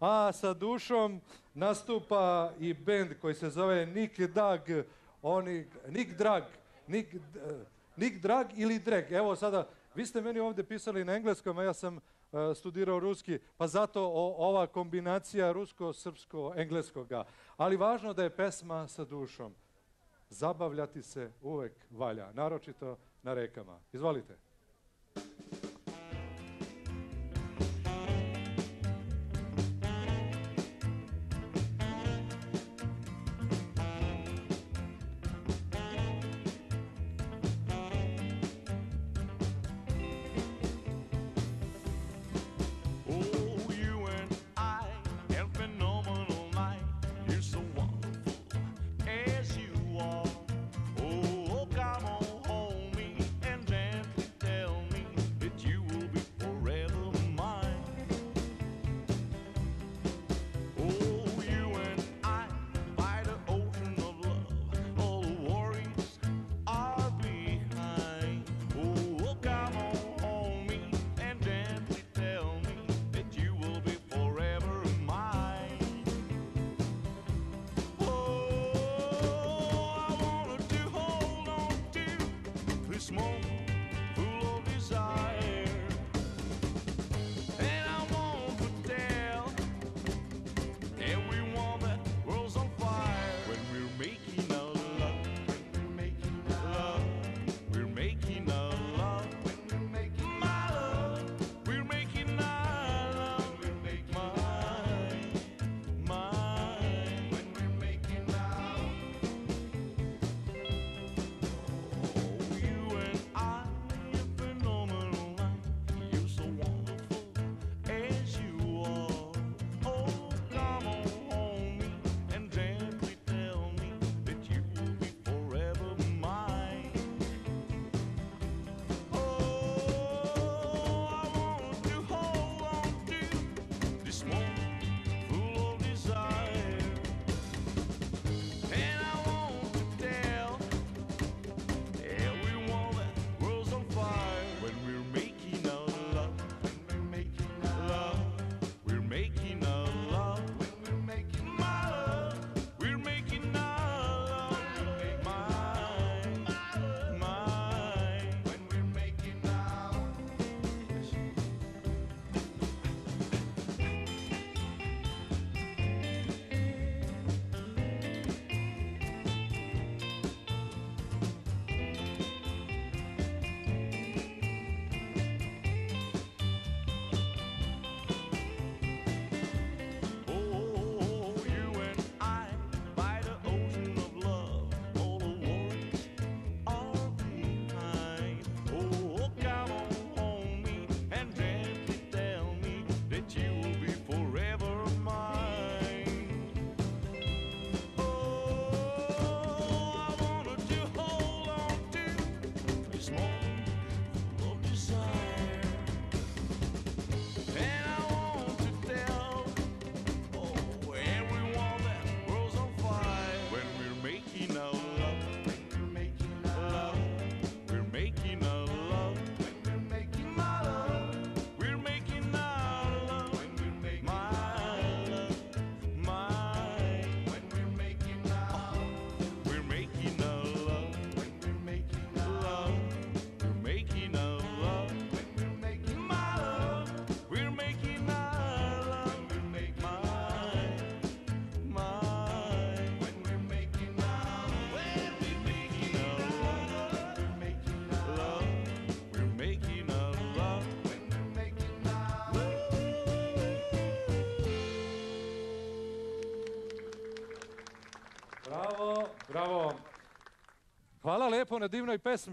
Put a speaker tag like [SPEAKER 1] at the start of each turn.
[SPEAKER 1] a sa dušom nastupa i bend koji se zove Nick Dag, oni, Nick Drag, Nick, Nick Drag ili Drag. Evo sada, vi ste meni ovdje pisali na engleskom, a ja sam eh, studirao ruski, pa zato ova kombinacija rusko-srpsko-engleskoga. Ali važno da je pesma sa dušom. Zabavljati se uvek valja, naročito na rekama. Izvolite. small Hvala lepo na divnoj pesmi.